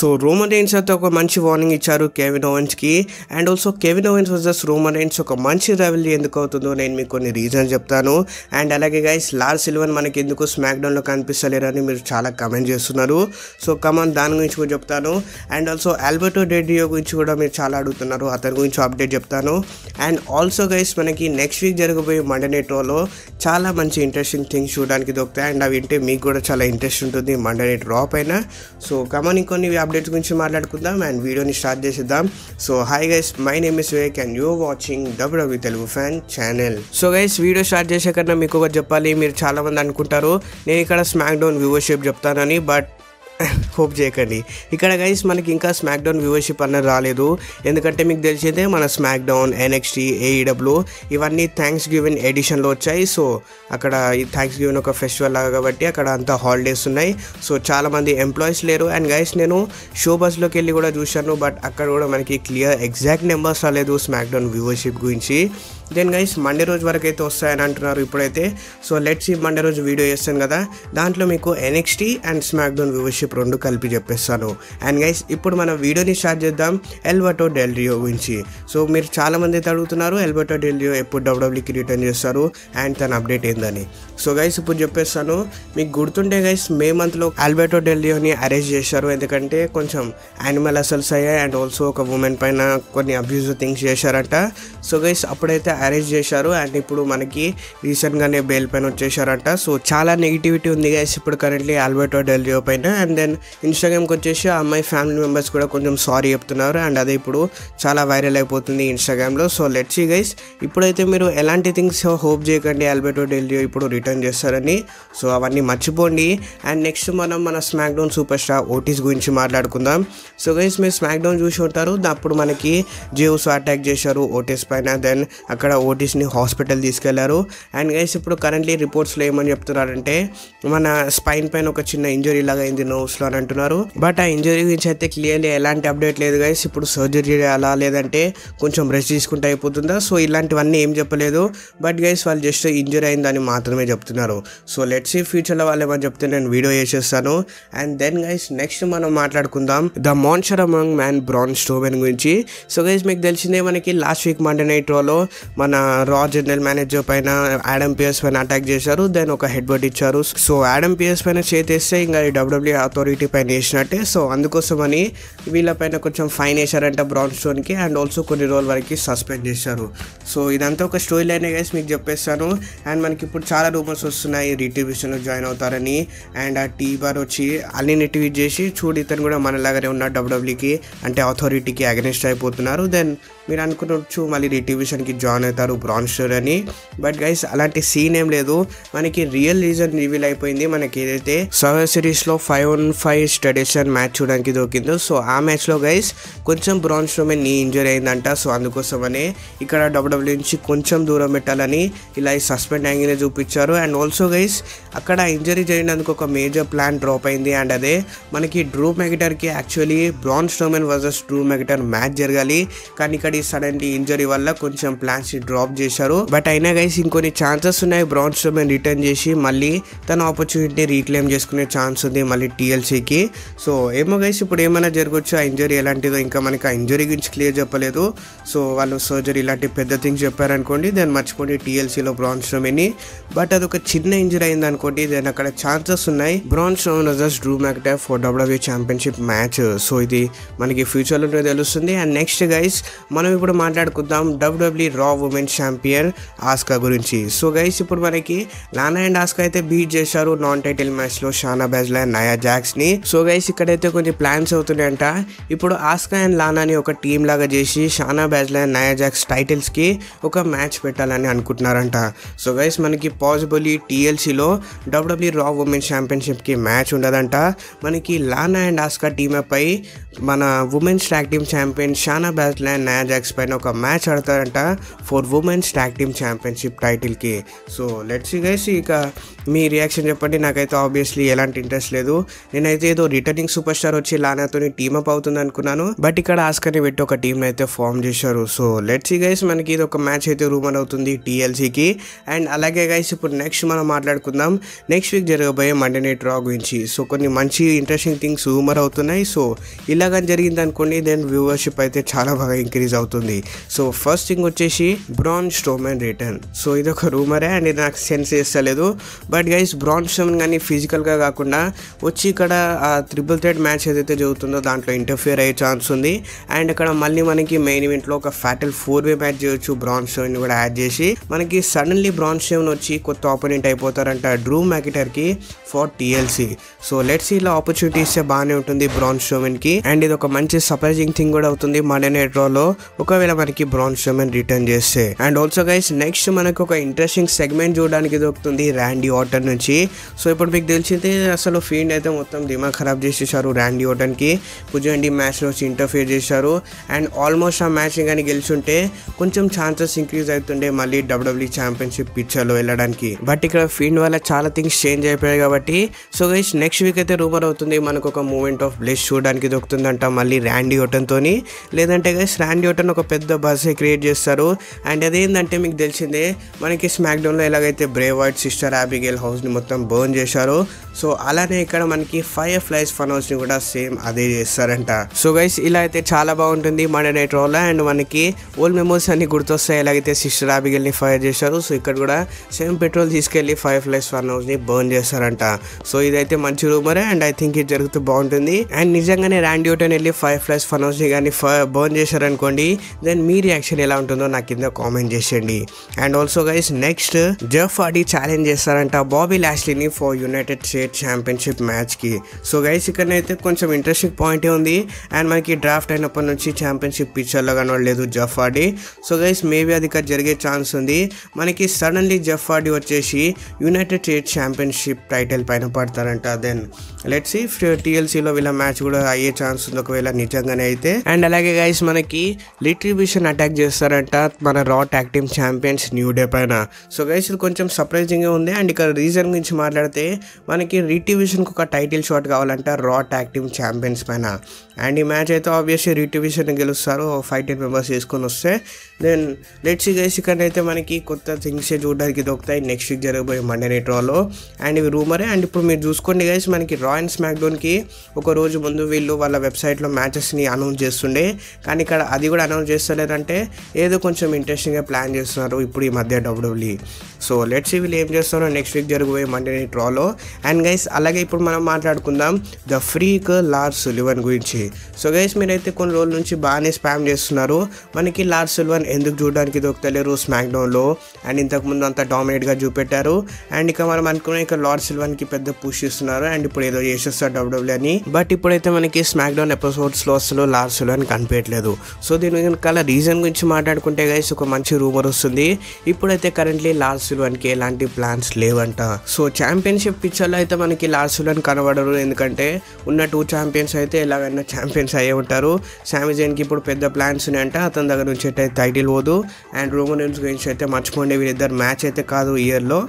So Roman Reigns అయితే ఒక మంచి వార్నింగ్ ఇచ్చారు Kevin ఓవెన్స్కి and also Kevin Owens versus Roman Reigns ఒక మంచి రెవెల్యూ ఎందుకు అవుతుందో నేను మీకు కొన్ని రీజన్ చెప్తాను. అండ్ అలాగే గైస్ లార్ సిల్వన్ మనకి ఎందుకు స్మాక్డౌన్లో కనిపిస్తలేరని మీరు చాలా కమెంట్ చేస్తున్నారు. సో కమాన్ దాని గురించి కూడా చెప్తాను. అండ్ ఆల్సో ఆల్బర్టో డెడియో గురించి కూడా మీరు చాలా అడుగుతున్నారు. అతని గురించి అప్డేట్ చెప్తాను. అండ్ ఆల్సో గైస్ మనకి నెక్స్ట్ వీక్ జరగబోయే మండే నైట్ రోలో చాలా మంచి ఇంట్రెస్టింగ్ థింగ్స్ చూడడానికి దొరుకుతాయి. అండ్ అవి వింటే మీకు కూడా చాలా ఇంట్రెస్ట్ ఉంటుంది మండే నైట్ రా పైన. సో కమన్ ఇంకొన్ని అప్డేట్స్ గురించి మాట్లాడుకుందాం అండ్ వీడియోని స్టార్ట్ చేసేద్దాం. So hi guys my name is Wake and you watching WWE Telugu fan channel so guys video start చేసే కన్నా మీకు ఒకటి చెప్పాలి. మీరు చాలామంది అనుకుంటారు నేను ఇక్కడ స్మాక్ డౌన్ వ్యూవర్షిప్ చెప్తానని బట్ హోప్ చేయకండి. ఇక్కడ గైస్ మనకి ఇంకా స్మాక్ డౌన్ వ్యూవర్షిప్ అన్నది రాలేదు. ఎందుకంటే మీకు తెలిసిందే మన స్మాక్ డౌన్ ఎన్ఎక్స్టీ ఏఈడబ్ల్యూ ఇవన్నీ థ్యాంక్స్ గివెన్ ఎడిషన్లో వచ్చాయి. సో అక్కడ ఈ థ్యాంక్స్ గివెన్ ఒక ఫెస్టివల్ లాగా కాబట్టి అక్కడ అంతా హాలిడేస్ ఉన్నాయి. సో చాలా మంది ఎంప్లాయీస్ లేరు. అండ్ గైస్ నేను షో బస్లోకి వెళ్ళి కూడా చూశాను. బట్ అక్కడ కూడా మనకి క్లియర్ ఎగ్జాక్ట్ నెంబర్స్ రాలేదు స్మాక్ డౌన్ వ్యూవర్షిప్ గురించి. దెన్ గైస్ మండే రోజు వరకు అయితే వస్తాయని అంటున్నారు ఇప్పుడైతే. సో లెట్స్ ఈ మండే రోజు వీడియో చేస్తాను కదా. దాంట్లో మీకు NXT and SmackDown viewership రెండు కలిపి చెప్పేస్తాను. అండ్ గైస్ ఇప్పుడు మనం వీడియోని స్టార్ట్ చేద్దాం ఎల్బర్టో డెల్రియో గురించి. సో మీరు చాలా మంది అయితే అడుగుతున్నారు ఎల్బర్టో డెల్రియో ఎప్పుడు డబ్ల్యూడబ్ల్యూకి రిటర్న్ చేస్తారు అండ్ తన అప్డేట్ ఏందని. సో గైస్ ఇప్పుడు చెప్పేస్తాను. మీకు గుర్తుంటే గైస్ మే మంత్లో ఆల్బర్టో డెల్రియోని అరెస్ట్ చేశారు. ఎందుకంటే కొంచెం యానిమల్ అసల్స్ అయ్యాయి అండ్ ఆల్సో ఒక ఉమెన్ పైన కొన్ని అబ్యూజివ్ థింగ్స్ చేశారంట. సో గైస్ అప్పుడైతే అరెస్ట్ చేశారు అండ్ ఇప్పుడు మనకి రీసెంట్గానే బెయిల్ పైన వచ్చేసారంట సో చాలా నెగిటివిటీ ఉంది గైస్ ఇప్పుడు కరెంట్లీ ఆల్బర్టో డెల్జియో పైన. అండ్ దెన్ ఇన్స్టాగ్రామ్కి వచ్చేసి ఆ అమ్మాయి ఫ్యామిలీ మెంబర్స్ కూడా కొంచెం సారీ చెప్తున్నారు. అండ్ అదే ఇప్పుడు చాలా వైరల్ అయిపోతుంది ఇన్స్టాగ్రామ్లో సో లెట్స్ ఈ గైస్ ఇప్పుడైతే మీరు ఎలాంటి థింగ్స్ హోప్ చేయకండి ఆల్బర్టో డెల్జియో ఇప్పుడు రిటర్న్ చేస్తారని. సో అవన్నీ మర్చిపోండి. అండ్ నెక్స్ట్ మనం మన SmackDown superstar Otis గురించి మాట్లాడుకుందాం. సో గైస్ మీరు స్మాక్ డౌన్ చూసి ఉంటారు. అప్పుడు మనకి జియోస్ అటాక్ చేశారు ఓటీస్ పైన. దెన్ అక్కడ ఓటీస్ని హాస్పిటల్ తీసుకెళ్ళారు. అండ్ గైస్ ఇప్పుడు కరెంట్లీ రిపోర్ట్స్లో ఏమని చెప్తున్నారంటే మన స్పైన్ పైన ఒక చిన్న ఇంజరీ లాగా అయింది నోస్లో అని అంటున్నారు. బట్ ఆ ఇంజరీ గురించి అయితే క్లియర్లీ ఎలాంటి అప్డేట్ లేదు గైస్ ఇప్పుడు సర్జరీ అలా లేదంటే కొంచెం రెస్ట్ తీసుకుంటే అయిపోతుందా? సో ఇలాంటివన్నీ ఏం చెప్పలేదు. బట్ గైస్ వాళ్ళు జస్ట్ ఇంజరీ అయిందని మాత్రమే చెప్తున్నారు. సో లెట్స్ ఈ ఫ్యూచర్లో వాళ్ళు ఏమని చెప్తే నేను వీడియో చేసేస్తాను. అండ్ దెన్ గైస్ నెక్స్ట్ మనం మాట్లాడుకుందాం the monster among man Braun Strowman గురించి. సో గైస్ మీకు తెలిసిందే మనకి లాస్ట్ వీక్ మండే నైట్ రోలో మన రా జనరల్ మేనేజర్ పైన ఆడమ్ పిఎస్ పైన అటాక్ చేశారు. దెన్ ఒక హెడ్ బట్ ఇచ్చారు. సో ఆడమ్ పిఎస్ పైన చేతేస్తే ఇంకా డబ్ల్యూడబ్ల్యూ అథారిటీ పైన వేసినట్టే సో అందుకోసమని వీళ్ళపైన కొంచెం ఫైన్ వేశారంట బ్రౌన్ స్టోన్కి అండ్ ఆల్సో కొన్ని రోజుల వరకు సస్పెండ్ చేశారు. సో ఇదంతా ఒక స్టోరీ లైన్ గైస్ మీకు చెప్పేస్తాను. అండ్ మనకి ఇప్పుడు చాలా రూమర్స్ వస్తున్నాయి రీట్రిబ్యూషన్లో జాయిన్ అవుతారని. అండ్ ఆ టీ బార్ వచ్చి అన్ని ట్వీట్ చేసి చూడు ఇతను కూడా మనలాగానే ఉన్నాడు డబ్ల్యూడబ్ల్యూకి అంటే అథారిటీకి అగెనిస్ట్ అయిపోతున్నారు. దెన్ మీరు అనుకున్నచ్చు మళ్ళీ రీట్రిబ్యూషన్కి జాయిన్ అవుతారు బ్రాన్ స్టోర్ అని. బట్ గైస్ అలాంటి సీన్ ఏం లేదు. మనకి రియల్ రీజన్ రివీల్ అయిపోయింది. మనకి ఏదైతే సర్వర్ సిరీస్లో ఫైవ్ వన్ ఫైవ్ స్టడేషన్ మ్యాచ్ చూడడానికి దొరికిందో సో ఆ మ్యాచ్లో గైస్ కొంచెం బ్రాన్ స్టోమెన్ నీ ఇంజరీ అయిందంట. సో అందుకోసమనే ఇక్కడ డబ్ల్యూడబ్ల్యూ నుంచి కొంచెం దూరం పెట్టాలని ఇలా ఈ సస్పెండ్ యాంగిల్ చూపించారు. అండ్ ఆల్సో గైస్ అక్కడ ఇంజరీ జరిగినందుకు ఒక మేజర్ ప్లాన్ డ్రాప్ అయింది. అండ్ అదే మనకి Drew మెగిటర్కి actually Braun Strowman versus Drew McIntyre match జరగాలి. కానీ ఇక్కడ ఈ సడన్లీ ఇంజరీ వల్ల కొంచెం ప్లాన్స్ డ్రాప్ చేశారు. బట్ అయినా గైస్ ఇంకొన్ని ఛాన్సెస్ ఉన్నాయి. బ్రాన్ స్టోమెన్ రిటర్న్ చేసి మళ్ళీ తన ఆపర్చునిటీ రీక్లెయిమ్ చేసుకునే ఛాన్స్ ఉంది మళ్ళీ టీఎల్సీకి సో ఏమో గైస్ ఇప్పుడు ఏమైనా జరగవచ్చు ఆ ఇంజరీ ఎలాంటిదో ఇంకా మనకి ఆ ఇంజరీ గురించి క్లియర్ చెప్పలేదు. సో వాళ్ళు సర్జరీ ఇలాంటి పెద్ద థింగ్స్ చెప్పారనుకోండి దాన్ని మర్చిపోండి టీఎల్సీలో బ్రాన్ స్టోమెని బట్ అది ఒక చిన్న ఇంజరీ అయింది అనుకోండి దాని అక్కడ ఛాన్సెస్ ఉన్నాయి. Braun Strowman versus Drew McIntyre for WWE championship match so ఇది మనకి ఫ్యూచర్లో తెలుస్తుంది. అండ్ నెక్స్ట్ గైస్ మనం ఇప్పుడు మాట్లాడుకుందాం డబ్ల్యూడబ్ల్యూ రా ఉమెన్ ఛాంపియన్ ఆస్కా గురించి. సో గైస్ ఇప్పుడు మనకి లానా అండ్ ఆస్కా అయితే బీట్ చేశారు నాన్ టైటిల్ మ్యాచ్లో షానా బెజ్లా అండ్ నయా జాక్స్ని సో గైస్ ఇక్కడైతే కొన్ని ప్లాన్స్ అవుతున్నాయంట. ఇప్పుడు ఆస్కా అండ్ లానాని ఒక టీం లాగా చేసి Shayna Baszler and Nia Jax టైటిల్స్కి ఒక మ్యాచ్ పెట్టాలని అనుకుంటున్నారంట. సో గైస్ మనకి పాసిబుల్లీ టీఎల్సీలో డబ్ల్యూడబ్ల్యూ రా ఉమెన్ ఛాంపియన్షిప్కి మ్యాచ్ ఉండదంట. మనకి లానా అండ్ ఆస్కా టీమ్ పై మన women's tag team champion Shayna Baszler and Nia Jax పైన ఒక match ఆడతారంట. For women's tag team championship టైటిల్కి so let's guys ఇక మీ రియాక్షన్ చెప్పండి. నాకైతే ఆబ్వియస్లీ ఎలాంటి ఇంట్రెస్ట్ లేదు. నేనైతే ఏదో రిటర్నింగ్ సూపర్ స్టార్ వచ్చి లానాతో టీమప్ అవుతుంది అనుకున్నాను. బట్ ఇక్కడ ఆస్కర్ని పెట్టి ఒక టీం అయితే ఫామ్ చేశారు. సో లెట్స్ గైస్ మనకి ఇది ఒక మ్యాచ్ అయితే రూమర్ అవుతుంది టీఎల్సీకి అండ్ అలాగే గైస్ ఇప్పుడు నెక్స్ట్ మనం మాట్లాడుకుందాం. నెక్స్ట్ వీక్ జరగబోయే మండే నైట్ రా గురించి. సో కొన్ని మంచి ఇంట్రెస్టింగ్ థింగ్స్ రూమర్ అవుతున్నాయి. సో ఇలాగని జరిగింది అనుకోండి దెన్ వ్యూవర్షిప్ అయితే చాలా బాగా ఇంక్రీజ్ అవుతుంది. సో ఫస్ట్ థింగ్ వచ్చేసి బ్రాన్ స్టోమెన్ రిటర్న్ సో ఇది ఒక రూమరే అండ్ ఇది నాకు సెన్స్ చేస్తలేదు. బట్ గైస్ బ్రాన్ స్టోమెన్ కానీ ఫిజికల్గా కాకుండా వచ్చి ఇక్కడ ఆ త్రిబుల్ థ్రెడ్ మ్యాచ్ ఏదైతే జరుగుతుందో దాంట్లో ఇంటర్ఫియర్ అయ్యే ఛాన్స్ ఉంది. అండ్ ఇక్కడ మళ్ళీ మనకి మెయిన్ ఈవెంట్లో ఒక ఫ్యాటల్ ఫోర్ వే మ్యాచ్ చేయొచ్చు బ్రాన్ స్టోన్ కూడా యాడ్ చేసి. మనకి సడన్లీ బ్రాన్ స్టోన్ వచ్చి కొత్త ఆపోనెంట్ అయిపోతారంట డ్రూ మ్యాకిటర్కి ఫర్ టీఎల్సీ సో లెట్స్ ఇలా ఆపర్చునిటీ ఇస్తే బాగానే ఉంటుంది బ్రాన్ స్టోమెన్కి. అండ్ ఇది ఒక మంచి సర్ప్రైజింగ్ థింగ్ కూడా అవుతుంది మడన్ నైట్లో. ఒకవేళ మనకి బ్రాన్ స్టోమెన్ రిటర్న్ చేస్తే. అండ్ ఆల్సో గైస్ నెక్స్ట్ మనకు ఒక ఇంట్రెస్టింగ్ సెగ్మెంట్ చూడడానికి దొరుకుతుంది ర్యాండీ వాటర్ నుంచి. సో ఇప్పుడు మీకు తెలిసింది అసలు ఫీల్డ్ అయితే మొత్తం దిమాగ్ ఖరాబ్ చేసేసారు ర్యాండీ ఓటన్కి పుజండి మ్యాచ్ వచ్చి ఇంటర్ఫియర్ చేశారు. అండ్ ఆల్మోస్ట్ ఆ మ్యాచ్ కానీ గెలిచుంటే కొంచెం ఛాన్సెస్ ఇంక్రీజ్ అవుతుండే మళ్ళీ డబ్ల్యూడబ్ల్యూ ఛాంపియన్షిప్ పిక్చర్లో వెళ్ళడానికి. బట్ ఇక్కడ ఫీల్డ్ వల్ల చాలా థింగ్స్ చేంజ్ అయిపోయాయి కాబట్టి సో గైస్ నెక్స్ట్ వీక్ అయితే రూమర్ అవుతుంది మనకు ఒక మూమెంట్ ఆఫ్ బ్లెస్ చూడడానికి దొరుకుతుందంట మళ్ళీ ర్యాండీ ఓటన్ తోని. లేదంటే గైస్ ర్యాండీ ఓటన్ ఒక పెద్ద బస్సే క్రియేట్ చేస్తారు. అండ్ అదేంటంటే మీకు తెలిసిందే మనకి స్మాక్డౌన్లో ఎలాగైతే బ్రేవ్ వైట్ సిస్టర్ అబిగేల్ హౌస్ని మొత్తం బర్న్ చేశారు. సో అలానే ఇక్కడ మనకి ఫైర్ ఫ్లైస్ ఫన్ హౌస్ని కూడా సేమ్ అదే చేస్తారంట. సో గైస్ ఇలా అయితే చాలా బాగుంటుంది మండే నైట్ రోల్ అండ్ మనకి ఓల్డ్ మెమోరీస్ అన్ని గుర్తొస్తాయి. ఎలాగైతే సిస్టర్ ఆబిగల్ని ఫైర్ చేశారు. సో ఇక్కడ కూడా సేమ్ పెట్రోల్ తీసుకెళ్ళి ఫైర్ ఫ్లైస్ ఫన్ హౌస్ని బర్న్ చేస్తారంట. సో ఇదైతే మంచి రూమరే అండ్ ఐ థింక్ ఇది జరుగుతూ బాగుంటుంది. అండ్ నిజంగానే ర్యాండీ వెళ్ళి ఫైవ్ ఫ్లైస్ ఫన్ హౌస్ని కానీ బర్న్ చేశారనుకోండి దెన్ మీ రియాక్షన్ ఎలా ఉంటుందో నాకు కింద కామెంట్ చేసేయండి. And also guys next Jeff Hardy challenge చేస్తారంట. బాబీ లాస్లీని ఫర్ యునైటెడ్ స్టేట్ ఛాంపియన్షిప్ మ్యాచ్కి. సో గైస్ ఇక్కడనైతే కొంచెం ఇంట్రెస్టింగ్ పాయింటే ఉంది. అండ్ మనకి డ్రాఫ్ట్ అయినప్పటి నుంచి ఛాంపియన్షిప్ పిక్చర్లో కనబడలేదు జెఫ్ సో గైస్ మేబీ అది ఇక్కడ జరిగే ఛాన్స్ ఉంది. మనకి సడన్లీ జెఫ్ వచ్చేసి యునైటెడ్ స్టేట్ ఛాంపియన్షిప్ టైటిల్ పైన పడతారంట. దెన్ లెట్స్ టీఎల్సీలో వీళ్ళ మ్యాచ్ కూడా అయ్యే ఛాన్స్ ఉంది ఒకవేళ నిజంగానే అయితే. అండ్ అలాగే గైస్ మనకి లిట్రిబ్యూషన్ అటాక్ చేస్తారంట మన Raw tag team champions New Day పైన. సో గైస్ ఇది కొంచెం సర్ప్రైజింగ్ ఉంది. అండ్ ఇక్కడ రీజన్ గురించి మాట్లాడితే మనకి రిటివిజన్కి ఒక టైటిల్ షాట్ కావాలంట రా ట్యాక్ టీమ్ ఛాంపియన్స్ పైన. అండ్ ఈ మ్యాచ్ అయితే ఆబ్వియస్లీ రిటివిజన్ గెలుస్తారు. ఫైవ్ టెన్ మెంబర్స్ వేసుకొని వస్తే దెన్ లెట్స్ గైస్ ఇక్కడ అయితే మనకి కొత్త థింగ్స్ చూడడానికి దొరుకుతాయి. నెక్స్ట్ వీక్ జరగబోయే మండే నైట్ రాలో అండ్ ఇవి రూమరే అండ్ ఇప్పుడు మీరు చూసుకోండి గైస్ మనకి రా అండ్ స్మాక్ డౌన్కి ఒక రోజు ముందు వీళ్ళు వాళ్ళ వెబ్సైట్లో మ్యాచెస్ని అనౌన్స్ చేస్తుండే. కానీ ఇక్కడ అది కూడా అనౌన్స్ చేస్తలేదంటే ఏదో కొంచెం ఇంట్రెస్టింగ్గా ప్లాన్ చేస్తున్నారు ఇప్పుడు ఈ మధ్య డబ్ల్యూడబ్ల్యూ సో లెట్స్ వీళ్ళు ఏం చేస్తారో. నెక్స్ట్ వీక్ జరుగుబోయే మండే ట్రాలో అండ్ గైస్ అలాగే ఇప్పుడు మనం మాట్లాడుకుందాం ద ఫ్రీక్ లార్జ్ సులివన్ గురించి. సో గైస్ మీరైతే కొన్ని రోజుల నుంచి బాగానే స్పామ్ చేస్తున్నారు. మనకి లార్జ్ సులివన్ ఎందుకు చూడడానికి దొరుకుతలేరు స్మాక్డౌన్లో అండ్ ఇంతకుముందు అంతా డామినేట్గా చూపెట్టారు. అండ్ ఇక మనం అనుకున్నాం ఇక లార్డ్ సిల్వన్కి పెద్ద పుష్ ఇస్తున్నారు అండ్ ఇప్పుడు ఏదో చేసేస్తారు డబ్ల్యూడబ్ల్యూ అని. బట్ ఇప్పుడైతే మనకి స్మాక్డౌన్ ఎపిసోడ్స్లో అసలు లార్డ్ సిల్వన్ కనిపించట్లేదు. సో దీని వెనకాల రీజన్ గురించి మాట్లాడుకుంటే గైస్ ఒక మంచి రూమర్ వస్తుంది. ఇప్పుడైతే కరెంట్లీ లార్డ్ సిల్వన్కి ఎలాంటి ప్లాన్స్ అంట. సో ఛాంపియన్షిప్ పిక్చర్లో అయితే మనకి లాస్ట్లను కనబడరు. ఎందుకంటే ఉన్న టూ ఛాంపియన్స్ అయితే ఎలాగైనా ఛాంపియన్స్ అయ్యే ఉంటారు. శామిజైన్కి ఇప్పుడు పెద్ద ప్లాన్స్ ఉన్నాయంట. అతని దగ్గర నుంచి అయితే టైటిల్ పోదు. అండ్ రోమన్ రీన్స్ గురించి అయితే మర్చిపోండి. వీళ్ళిద్దరు మ్యాచ్ అయితే కాదు ఇయర్లో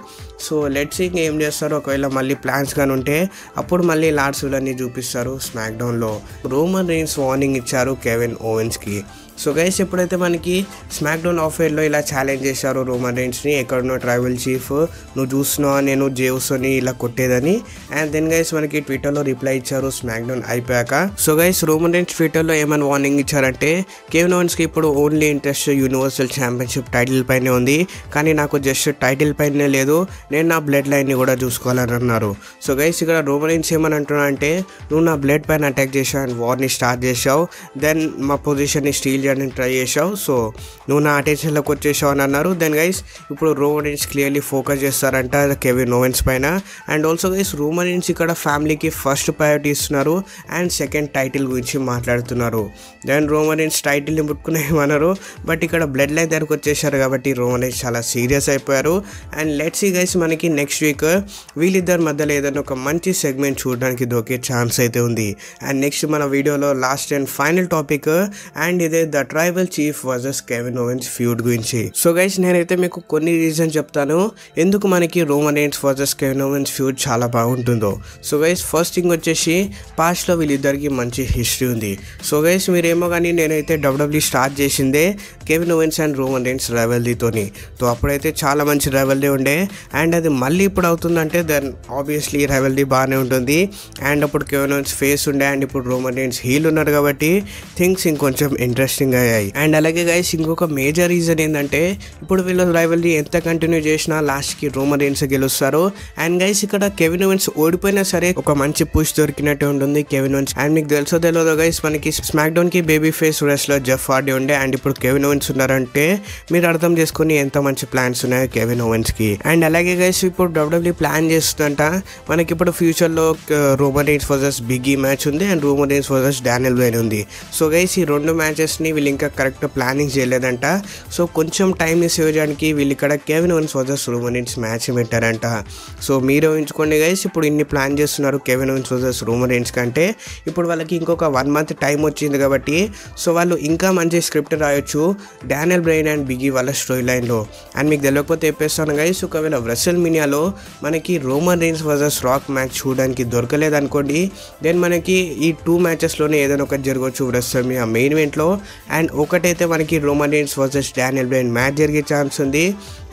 సో లెట్స్ ఇంక ఏం చేస్తారు. ఒకవేళ మళ్ళీ ప్లాన్స్ కానీ ఉంటే అప్పుడు మళ్ళీ లార్డ్స్లన్నీ చూపిస్తారు స్మాక్డౌన్లో రూమన్ రోమన్ రీన్స్ వార్నింగ్ ఇచ్చారు కెవెన్ ఓవెన్స్కి సో గైస్ ఎప్పుడైతే మనకి స్మాక్డౌన్ ఆఫర్లో ఇలా ఛాలెంజ్ చేశారు రోమన్ రీన్స్ని ఎక్కడున్నో ట్రైబల్ చీఫ్ నువ్వు చూస్తున్నావు నేను జేవ్స్ని ఇలా కొట్టేదని. అండ్ దెన్ గైస్ మనకి ట్విట్టర్లో రిప్లై ఇచ్చారు స్మాక్ డౌన్ అయిపోయాక. సో గైస్ రోమన్ రైన్స్ ట్విట్టర్లో ఏమైనా వార్నింగ్ ఇచ్చారంటే కేవన్ ఇప్పుడు only interest universal championship title పైనే ఉంది. కానీ నాకు జస్ట్ టైటిల్ పైనే లేదు నేను నా బ్లడ్ లైన్ని కూడా చూసుకోవాలని అన్నారు. సో గైస్ ఇక్కడ రోమన్ రైన్స్ ఏమని అంటున్నా అంటే నువ్వు నా బ్లడ్ పైన అటాక్ చేసావు అండ్ వార్ని స్టార్ట్ చేసావు దెన్ మా పొజిషన్ని స్టీల్ చేయడానికి ట్రై చేసావు సో నువ్వు నా అటెన్షన్లోకి వచ్చేసావు అని అన్నారు. దెన్ గైస్ ఇప్పుడు రోమన్స్ క్లియర్లీ ఫోకస్ చేస్తారంట. కెవిన్ నోవెన్స్ పైన. అండ్ ఆల్సో గైస్ రోమన్స్ ఇక్కడ ఫ్యామిలీకి ఫస్ట్ ప్రయారిటీ ఇస్తున్నారు అండ్ సెకండ్ టైటిల్ గురించి మాట్లాడుతున్నారు. దెన్ రోమన్స్ టైటిల్ని ముట్టుకునేమన్నారు బట్ ఇక్కడ బ్లడ్ లైన్ దగ్గరకు వచ్చేసారు కాబట్టి రోమన్స్ చాలా సీరియస్ అయిపోయారు. అండ్ లెట్స్ గైస్ మనకి నెక్స్ట్ వీక్ వీళ్ళిద్దరి మధ్యలో ఏదైనా ఒక మంచి సెగ్మెంట్ చూడడానికి దొరికే ఛాన్స్ అయితే ఉంది. అండ్ నెక్స్ట్ మన వీడియోలో last and final topic and ఇదే the tribal chief versus Kevin Owens feud గురించి. సో గైస్ నేనైతే మీకు కొన్ని రీజన్ చెప్తాను. ఎందుకు మనకి Roman Reigns versus Kevin Owens feud చాలా బాగుంటుందో. సో గైస్ ఫస్ట్ థింగ్ వచ్చేసి పాస్ట్లో వీళ్ళిద్దరికి మంచి హిస్టరీ ఉంది. సో గైస్ మీరేమో కానీ నేనైతే డబ్ల్యూడబ్ల్యూ స్టార్ట్ చేసిందే Kevin Owens and Roman Reigns రైవల్దీతోని so అప్పుడైతే చాలా మంచి రైవల్దీ ఉండే. అండ్ అది మళ్ళీ ఇప్పుడు అవుతుందంటే దెన్ ఆబ్వియస్లీ రైవల్దీ బాగానే ఉంటుంది. అండ్ అప్పుడు కెవిన్ ఓవెన్స్ ఫేస్ ఉండే అండ్ ఇప్పుడు రోమన్ రైన్స్ హీల్ ఉన్నారు కాబట్టి థింగ్స్ ఇంకొంచెం ఇంట్రెస్టింగ్ అయ్యాయి. అండ్ అలాగే గైస్ ఇంకొక మేజర్ రీజన్ ఏంటంటే ఇప్పుడు వీళ్ళ రైవల్దీ ఎంత కంటిన్యూ చేసినా లాస్ట్కి రోమన్ రైన్స్ గెలుస్తారు. అండ్ గైస్ ఇక్కడ కెవిన్ ఓవెన్స్ ఓడిపోయినా సరే ఒక మంచి పుష్ దొరికినట్టు ఉంటుంది కెవిన్ వెన్స్ అండ్ మీకు తెలుసో తెలియదు గైస్ మనకి స్మాక్ డౌన్కి baby face wrestler Jeff Hardy ఉండే. అండ్ ఇప్పుడు కెవిన్ ఓవెన్స్ ఉన్నారంటే మీరు అర్థం చేసుకుని ఎంత మంచి ప్లాన్స్ ఉన్నాయో కెవిన్ ఓవెన్స్కి. అండ్ అలాగే గైస్ ఇప్పుడు డబ్ల్యూడబ్ల్యూ ప్లాన్ చేస్తుందంట. మనకి ఇప్పుడు ఫ్యూచర్లో Roman Reigns versus Big E match ఉంది and Roman Reigns versus Daniel Bryan ఉంది. సో గైస్ ఈ రెండు మ్యాచెస్ని వీళ్ళు ఇంకా కరెక్ట్ ప్లానింగ్ చేయలేదంట. సో కొంచెం టైం సేవ్ చేయడానికి వీళ్ళు ఇక్కడ Kevin Owens versus Roman Reigns match చేశారంట సో మీరు ఉంచుకోండి గైస్ ఇప్పుడు ఇన్ని ప్లాన్ చేస్తున్నారు Kevin Owens versus Roman Reigns కంటే. ఇప్పుడు వాళ్ళకి ఇంకొక వన్ మంత్ టైం వచ్చింది కాబట్టి సో వాళ్ళు ఇంకా మంచి స్క్రిప్ట్ రాయొచ్చు డానియల్ బ్రెయిన్ అండ్ బిగి వాళ్ళ స్టోరీ లైన్లో అండ్ మీకు తెలియకపోతే చెప్పేస్తాను గైస్ ఒకవేళ వ్రసల్ మీనియాలో మనకి Roman Reigns versus Rock match చూడడానికి దొరకలేదు అనుకోండి దెన్ మనకి ఈ టూ మ్యాచెస్లోనే ఏదైనా ఒకటి జరగవచ్చు వ్రసల్ మినియా మెయిన్ ఈవెంట్లో అండ్ ఒకటైతే మనకి Roman Reigns versus Daniel Bryan match జరిగే ఛాన్స్ ఉంది.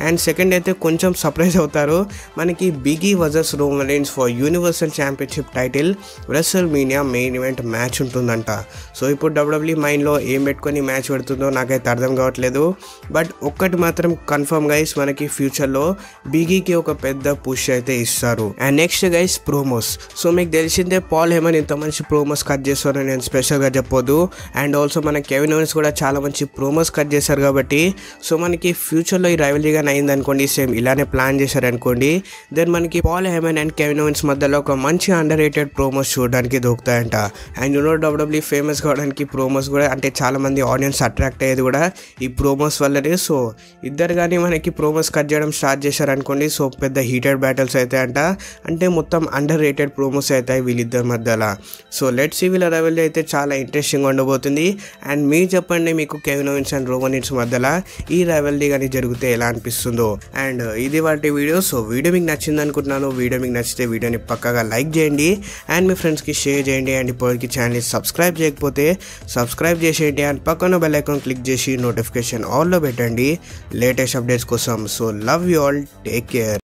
అండ్ సెకండ్ అయితే కొంచెం సర్ప్రైజ్ అవుతారు. మనకి Big E versus Roman Reigns for universal championship title WrestleMania main event match ఉంటుందంట. సో ఇప్పుడు డబ్ల్యూడబ్ల్యూ మైండ్లో ఏం పెట్టుకొని మ్యాచ్ పెడుతుందో నాకైతే అర్థం కావట్లేదు. బట్ ఒక్కటి మాత్రం కన్ఫర్మ్ గైస్ మనకి ఫ్యూచర్లో బిగీకి ఒక పెద్ద పుష్ అయితే ఇస్తారు. And next guys promos. So మీకు తెలిసిందే పాల్ హెమన్ ఇంత మంచి ప్రోమోస్ కట్ చేస్తారని నేను స్పెషల్గా చెప్పొద్దు. అండ్ ఆల్సో మన కెవిన్ ఓన్స్ కూడా చాలా మంచి ప్రోమోస్ కట్ చేశారు కాబట్టి సో మనకి ఫ్యూచర్లో ఈ రైవల్రీగా అయింది అనుకోండి సేమ్ ఇలానే ప్లాన్ చేశారనుకోండి దెన్ మనకి పాల్ హెమన్ అండ్ కెవిన్ మధ్యలో ఒక మంచి అండర్ రేటెడ్ ప్రోమోస్ చూడడానికి దొరుకుతాయంట. And you know WW famous కావడానికి ప్రోమోస్ కూడా అంటే చాలామంది ఆడియన్స్ అట్రాక్ట్ అయ్యేది కూడా ఈ ప్రోమోస్ వల్లనే. సో ఇద్దరు కానీ మనకి ప్రోమోస్ కట్ చేయడం స్టార్ట్ చేశారనుకోండి సో పెద్ద హీటెడ్ బ్యాటిల్స్ అయితే అంట అంటే మొత్తం అండర్ రేటెడ్ ప్రోమోస్ అవుతాయి వీళ్ళిద్దరి మధ్యలో. సో లెట్ సి వీళ్ళ రెవెల్ అయితే చాలా ఇంట్రెస్టింగ్ ఉండబోతుంది. అండ్ మీరు చెప్పండి మీకు కెవిన్ అండ్ రోమనిన్స్ మధ్యలో ఈ రెవెల్యూ కానీ జరిగితే ఎలా అనిపిస్తుంది? అండ్ uh, ఇది వాటి వీడియో. సో వీడియో మీకు నచ్చింది అనుకుంటున్నాను. వీడియో మీకు నచ్చితే వీడియోని పక్కగా లైక్ చేయండి. అండ్ మీ ఫ్రెండ్స్కి షేర్ చేయండి. అండ్ ఇప్పటికి ఛానల్ని సబ్స్క్రైబ్ చేయకపోతే సబ్స్క్రైబ్ చేసేయండి. అండ్ పక్కన బెల్ ఐకాన్ క్లిక్ చేసి నోటిఫికేషన్ ఆల్లో పెట్టండి. లేటెస్ట్ అప్డేట్స్ కోసం. So love you all take care